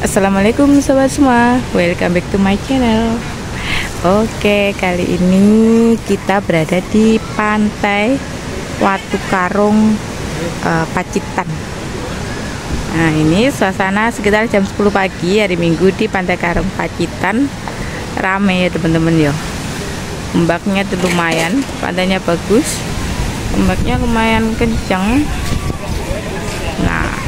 Assalamualaikum sobat semua. Welcome back to my channel. Oke kali ini kita berada di pantai Watu Karung uh, Pacitan. Nah ini suasana sekitar jam 10 pagi hari minggu di pantai Karung Pacitan. Rame ya teman-teman ya. Ombaknya tuh lumayan Pantainya bagus. Ombaknya lumayan kencang Nah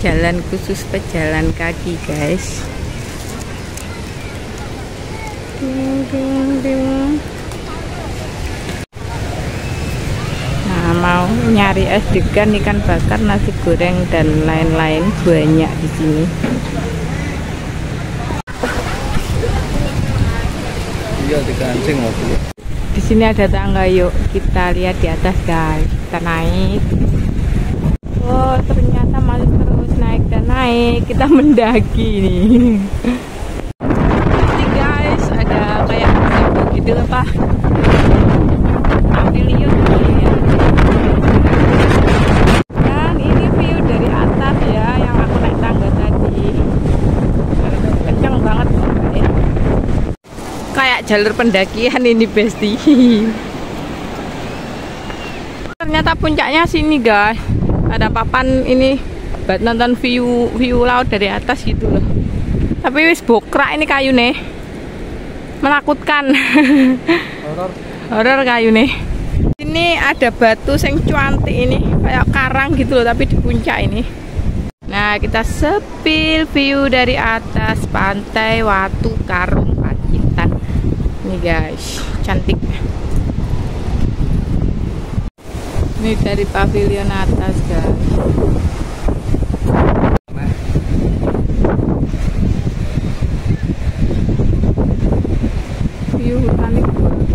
jalan khusus pejalan kaki guys. Ding, ding, ding. nah mau nyari es degan ikan bakar nasi goreng dan lain-lain banyak di sini. Iya di sini ada tangga yuk kita lihat di atas guys. Kita naik. Oh ternyata masih terus kita mendaki nih ini guys ada kayak gitu apa ya. ya kencang banget ya. Jalur pendakian ini besti. Ternyata puncaknya sini guys. Ada papan ini buat nonton view view laut dari atas gitu loh. Tapi wis bokrak ini kayu nih menakutkan. Horor. Horor kayu nih ini ada batu yang cuantik ini kayak karang gitu loh tapi di puncak ini. Nah kita sepil view dari atas pantai Watu Karung Pacitan. Nih guys cantik. Ini dari pavilion atas guys view hutannya bagus.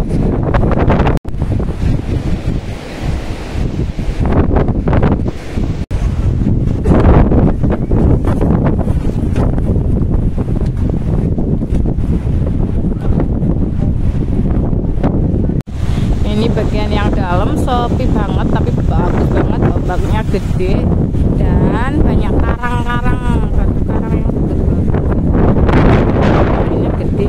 ini bagian yang dalam sepi banget tapi bagus banget ombaknya gede dan banyak karang-karang batu karang yang ini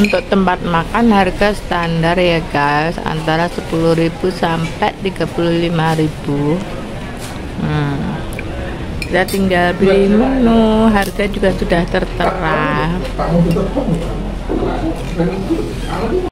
untuk tempat makan harga standar ya guys antara 10.000 sampai 35.000 hmm kita tinggal beli menu harga juga sudah tertera